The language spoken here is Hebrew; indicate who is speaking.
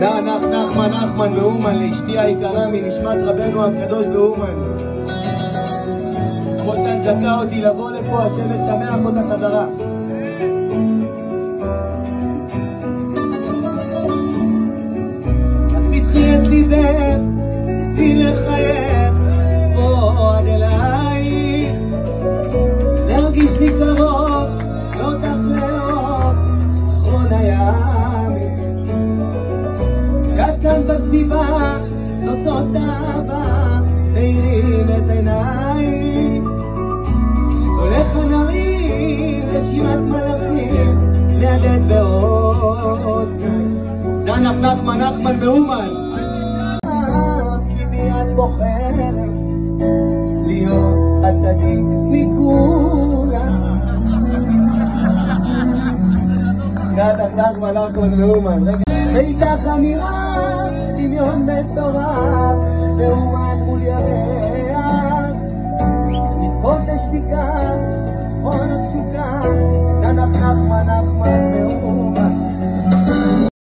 Speaker 1: נח, נח, נחמן, נחמן ואומן, לאשתי היקרה מנשמת רבנו הקדוש באומן. חותן זכה אותי לבוא לפה, השם ישמח אותה חזרה. את פתחי את ליבך, צאי כאן בסביבה, צוצות אהבה, מאירים את עיניי. קולך הנעים, רשימת מלאכים, מהדהד בעוד. נח נחמן נחמן מאומן. כי את בוחרת להיות הצדיק מכולם. נח נחמן נחמן מאומן. Me dijeron que todo era de humanos y de dios. Ni.